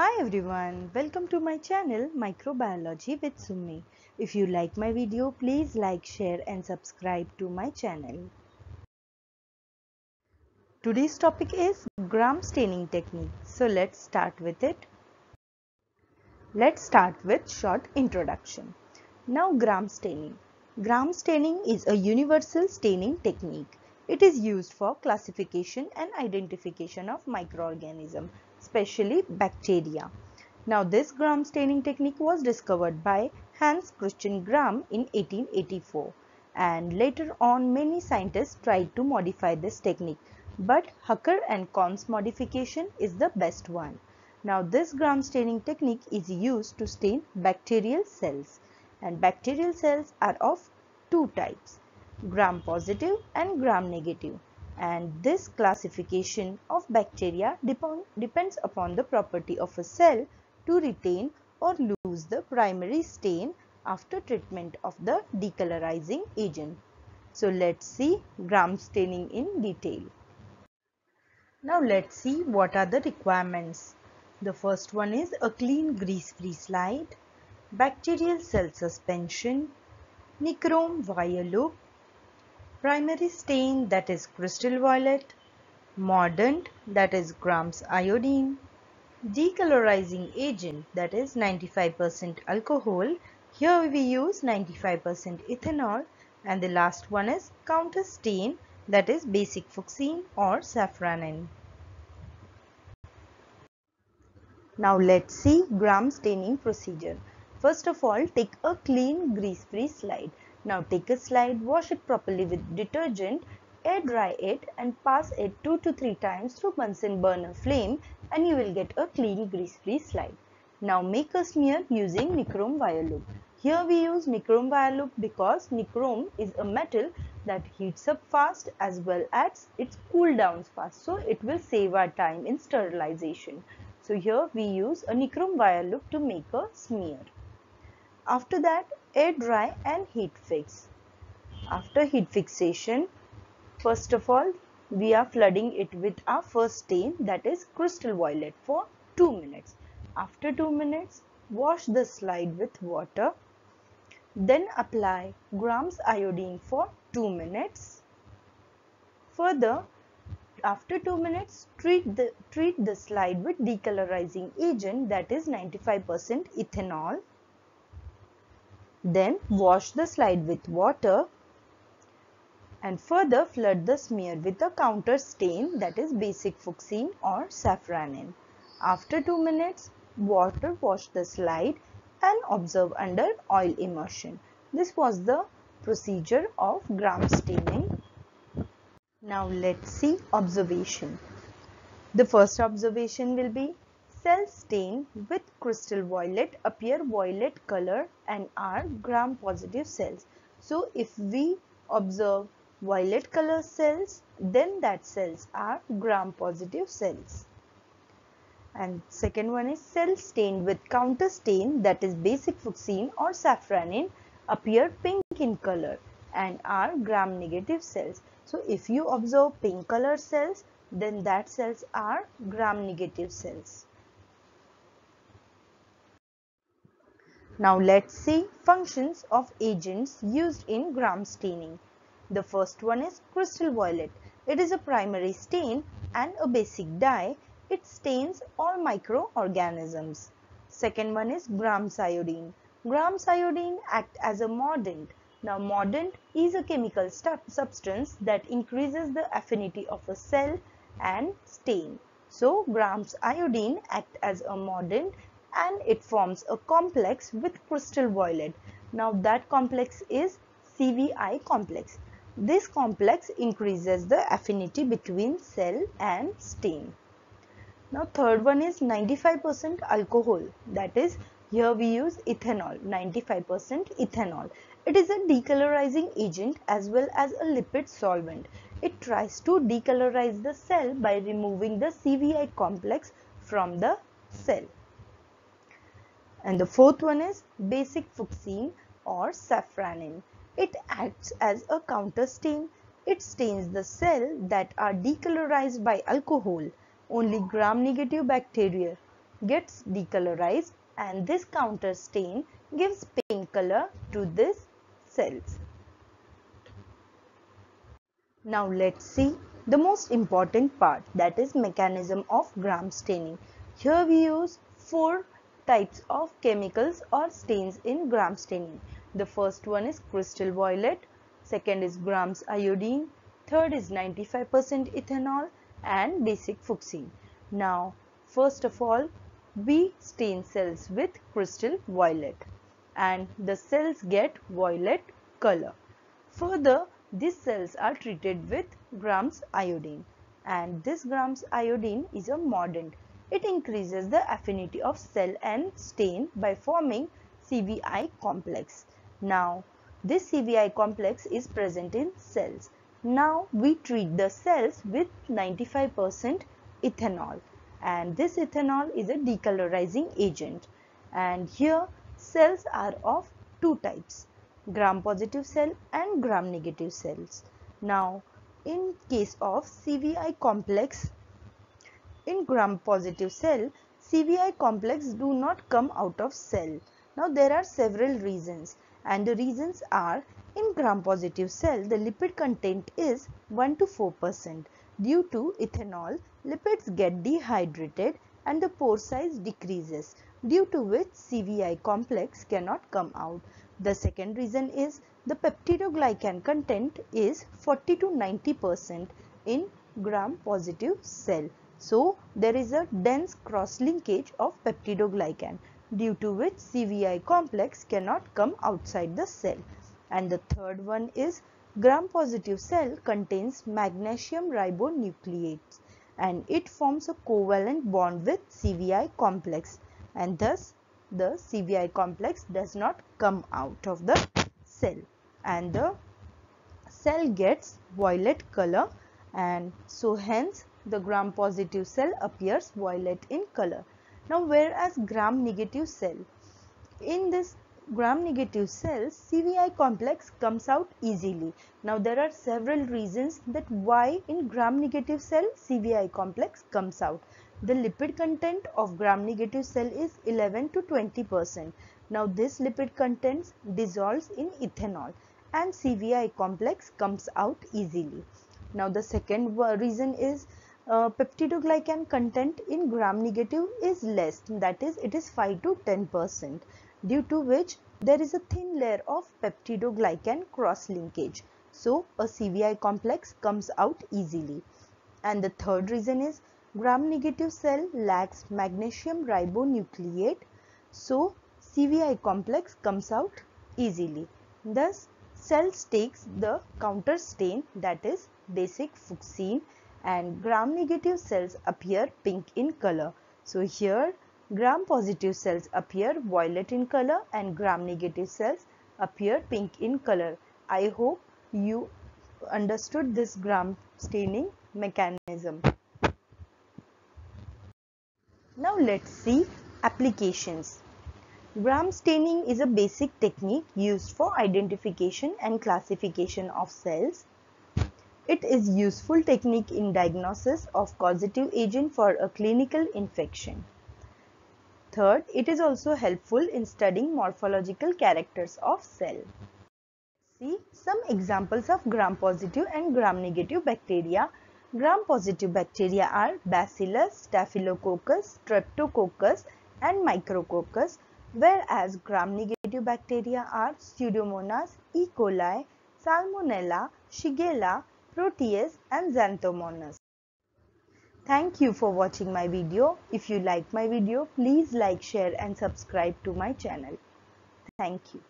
Hi everyone, welcome to my channel Microbiology with Sumi. If you like my video, please like, share and subscribe to my channel. Today's topic is gram staining technique. So let's start with it. Let's start with short introduction. Now gram staining. Gram staining is a universal staining technique. It is used for classification and identification of microorganisms especially bacteria. Now this gram staining technique was discovered by Hans Christian Gram in 1884 and later on many scientists tried to modify this technique but Hucker and Conn's modification is the best one. Now this gram staining technique is used to stain bacterial cells and bacterial cells are of two types gram positive and gram negative and this classification of bacteria depends upon the property of a cell to retain or lose the primary stain after treatment of the decolorizing agent. So let's see gram staining in detail. Now let's see what are the requirements. The first one is a clean grease-free slide, bacterial cell suspension, nichrome wire loop, primary stain that is crystal violet, mordant that is Gram's iodine, decolorizing agent that is 95% alcohol. Here we use 95% ethanol and the last one is counter stain that is basic fuchsine or safranin. Now let's see gram staining procedure. First of all take a clean grease free slide. Now take a slide, wash it properly with detergent, air dry it and pass it 2 to 3 times through Bunsen burner flame and you will get a clean grease free slide. Now make a smear using nichrome wire loop. Here we use nichrome wire loop because nichrome is a metal that heats up fast as well as it cool downs fast. So it will save our time in sterilization. So here we use a nichrome wire loop to make a smear. After that air dry and heat fix. After heat fixation, first of all, we are flooding it with our first stain that is crystal violet for 2 minutes. After 2 minutes, wash the slide with water. Then apply Gram's iodine for 2 minutes. Further, after 2 minutes, treat the, treat the slide with decolorizing agent that is 95% ethanol. Then wash the slide with water and further flood the smear with a counter stain that is basic fuchsine or safranin. After 2 minutes, water wash the slide and observe under oil immersion. This was the procedure of gram staining. Now let's see observation. The first observation will be cells stained with crystal violet appear violet color and are gram positive cells. So if we observe violet color cells then that cells are gram positive cells. And second one is cells stained with counter stain that is basic fuchsine or safranin appear pink in color and are gram negative cells. So if you observe pink color cells then that cells are gram negative cells. Now let's see functions of agents used in gram staining. The first one is crystal violet. It is a primary stain and a basic dye. It stains all microorganisms. Second one is Gram's iodine. Gram's iodine act as a mordant. Now mordant is a chemical substance that increases the affinity of a cell and stain. So Gram's iodine act as a mordant and it forms a complex with crystal violet. Now that complex is CVI complex. This complex increases the affinity between cell and stain. Now third one is 95% alcohol that is here we use ethanol 95% ethanol. It is a decolorizing agent as well as a lipid solvent. It tries to decolorize the cell by removing the CVI complex from the cell. And the fourth one is basic fuchsine or safranin. It acts as a counter stain. It stains the cell that are decolorized by alcohol. Only gram-negative bacteria gets decolorized and this counter stain gives pink color to these cells. Now let's see the most important part that is mechanism of gram staining. Here we use four types of chemicals or stains in gram staining. The first one is crystal violet, second is grams iodine, third is 95% ethanol and basic fuchsine. Now first of all we stain cells with crystal violet and the cells get violet color. Further, these cells are treated with grams iodine and this grams iodine is a mordant. It increases the affinity of cell and stain by forming CVI complex. Now, this CVI complex is present in cells. Now, we treat the cells with 95% ethanol and this ethanol is a decolorizing agent and here cells are of two types gram positive cell and gram negative cells now in case of CVI complex in gram positive cell CVI complex do not come out of cell now there are several reasons and the reasons are in gram positive cell the lipid content is 1 to 4 percent Due to ethanol, lipids get dehydrated and the pore size decreases due to which CVI complex cannot come out. The second reason is the peptidoglycan content is 40 to 90 percent in gram positive cell. So, there is a dense cross linkage of peptidoglycan due to which CVI complex cannot come outside the cell. And the third one is Gram-positive cell contains magnesium ribonucleates and it forms a covalent bond with CVI complex and thus the CVI complex does not come out of the cell and the cell gets violet color and so hence the gram positive cell appears violet in color. Now whereas gram negative cell in this gram negative cells CVI complex comes out easily. Now there are several reasons that why in gram negative cell CVI complex comes out. The lipid content of gram negative cell is 11 to 20 percent. Now this lipid content dissolves in ethanol and CVI complex comes out easily. Now the second reason is uh, peptidoglycan content in gram negative is less that is it is 5 to 10 percent due to which there is a thin layer of peptidoglycan cross linkage. So a CVI complex comes out easily. And the third reason is gram negative cell lacks magnesium ribonucleate. So CVI complex comes out easily. Thus cells takes the counter stain that is basic fuchsine and gram negative cells appear pink in color. So here gram positive cells appear violet in color and gram negative cells appear pink in color. I hope you understood this gram staining mechanism. Now let's see applications. Gram staining is a basic technique used for identification and classification of cells. It is useful technique in diagnosis of causative agent for a clinical infection. Third, it is also helpful in studying morphological characters of cell. See some examples of gram-positive and gram-negative bacteria. Gram-positive bacteria are Bacillus, Staphylococcus, Streptococcus and Micrococcus whereas gram-negative bacteria are Pseudomonas, E. coli, Salmonella, Shigella, Proteus and Xanthomonas. Thank you for watching my video. If you like my video, please like, share and subscribe to my channel. Thank you.